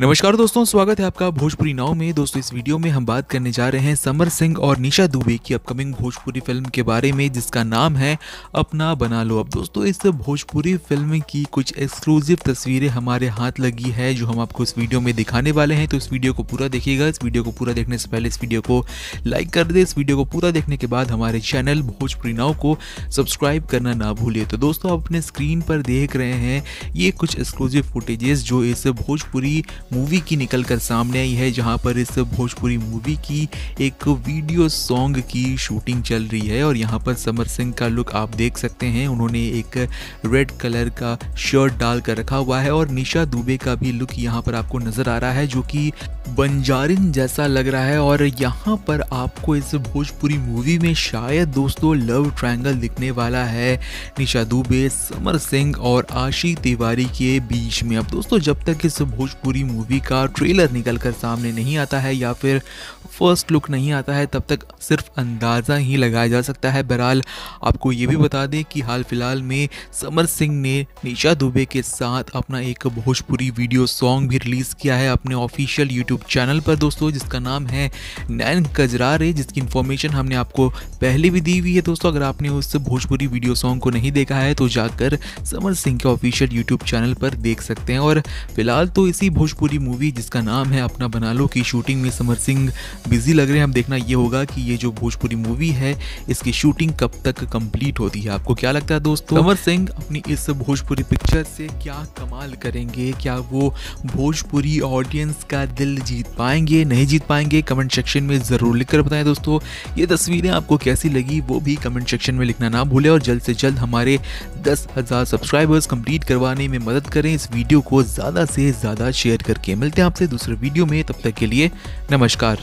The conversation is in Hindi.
नमस्कार दोस्तों, स्वागत है आपका भोजपुरी नाव में। दोस्तों, इस वीडियो में हम बात करने जा रहे हैं समर सिंह और निशा दुबे की अपकमिंग भोजपुरी फ़िल्म के बारे में, जिसका नाम है अपना बना लो अब। दोस्तों, इस भोजपुरी फ़िल्म की कुछ एक्सक्लूसिव तस्वीरें हमारे हाथ लगी है, जो हम आपको इस वीडियो में दिखाने वाले हैं। तो इस वीडियो को पूरा देखिएगा। इस वीडियो को पूरा देखने से पहले इस वीडियो को लाइक कर दे। इस वीडियो को पूरा देखने के बाद हमारे चैनल भोजपुरी नाव को सब्सक्राइब करना ना भूलिए। तो दोस्तों, आप अपने स्क्रीन पर देख रहे हैं ये कुछ एक्सक्लूसिव फुटेजेस जो इस भोजपुरी मूवी की निकल कर सामने आई है, जहाँ पर इस भोजपुरी मूवी की एक वीडियो सॉन्ग की शूटिंग चल रही है। और यहाँ पर समर सिंह का लुक आप देख सकते हैं। उन्होंने एक रेड कलर का शर्ट डाल कर रखा हुआ है और निशा दुबे का भी लुक यहाँ पर आपको नज़र आ रहा है, जो कि बंजारिन जैसा लग रहा है। और यहाँ पर आपको इस भोजपुरी मूवी में शायद दोस्तों लव ट्रायंगल दिखने वाला है निशा दुबे, समर सिंह और आशी तिवारी के बीच में। अब दोस्तों, जब तक इस भोजपुरी मूवी का ट्रेलर निकल कर सामने नहीं आता है या फिर फ़र्स्ट लुक नहीं आता है, तब तक सिर्फ़ अंदाज़ा ही लगाया जा सकता है। बहरहाल, आपको ये भी बता दें कि हाल फ़िलहाल में समर सिंह ने निशा दुबे के साथ अपना एक भोजपुरी वीडियो सॉन्ग भी रिलीज़ किया है अपने ऑफिशियल यूट्यूब चैनल पर। दोस्तों, जिसका नाम है नैन कजरारे, जिसकी इन्फॉर्मेशन हमने आपको पहले भी दी हुई है। दोस्तों, अगर आपने उस भोजपुरी वीडियो सॉन्ग को नहीं देखा है तो जाकर समर सिंह के ऑफिशियल यूट्यूब चैनल पर देख सकते हैं। और फ़िलहाल तो इसी भोजपुरी भोजपुरी मूवी जिसका नाम है अपना बना लो की शूटिंग में समर सिंह बिज़ी लग रहे हैं। अब देखना ये होगा कि ये जो भोजपुरी मूवी है इसकी शूटिंग कब तक कंप्लीट होती है। आपको क्या लगता है दोस्तों? समर सिंह। अपनी इस भोजपुरी पिक्चर से क्या कमाल करेंगे? क्या वो भोजपुरी ऑडियंस का दिल जीत पाएँगे नहीं जीत पाएँगे? कमेंट सेक्शन में ज़रूर लिखकर बताएँ दोस्तों। ये तस्वीरें आपको कैसी लगी वो भी कमेंट सेक्शन में लिखना ना भूलें और जल्द से जल्द हमारे दस हज़ार सब्सक्राइबर्स कंप्लीट करवाने में मदद करें। इस वीडियो को ज़्यादा से ज़्यादा शेयर करके मिलते हैं आपसे दूसरे वीडियो में। तब तक के लिए नमस्कार।